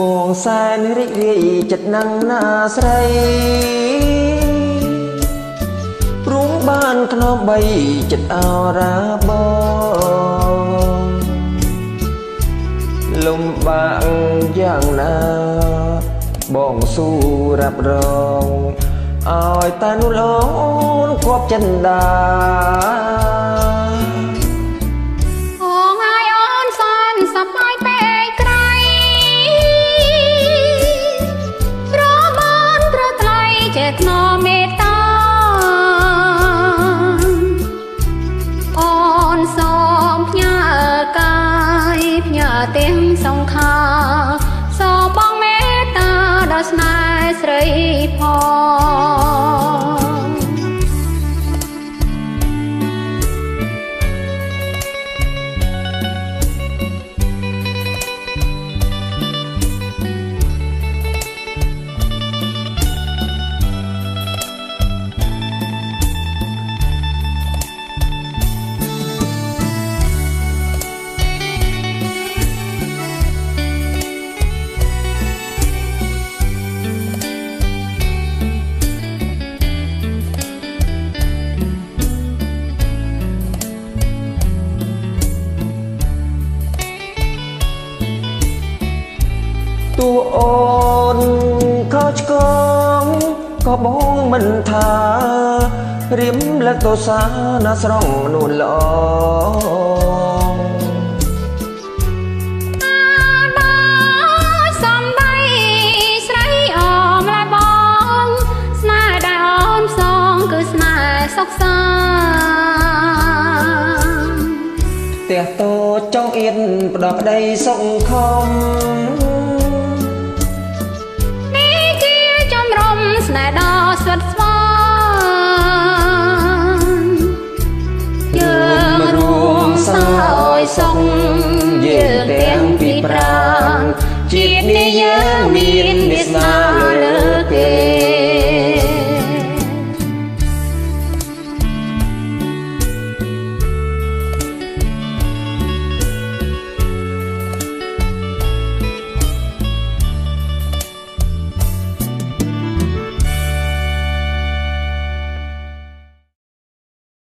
បងសែនរីករាយចិត្តណាំងណាស្រីព្រមបានធ្នមបីចិត្តអរាបងលំបាកយ៉ាងណាបងស៊ូរ៉ាប់រងឲ្យតែនោះលងអូនគប់ចិនដា នសូមផ្ញើកាយផ្ញើទាំងសង្ខារ ក៏បងមិនថារៀមលឹកទោសាណាស្រងនួនល្អបានសំដីស្រីអមឡាបងស្នេហ៍ដែលអូនសងគឺស្នេហ៍សុខសាន្តផ្ទះតូចចង់អៀនផ្ដល់ក្តីសុខខំនេះជាចំរំស្នេហ៍ដ៏ ស្វិតស្វាញយើងរួមសើយសុខយើងទាំងពីរប្រាណជាតិនេះយើងមានវាសនា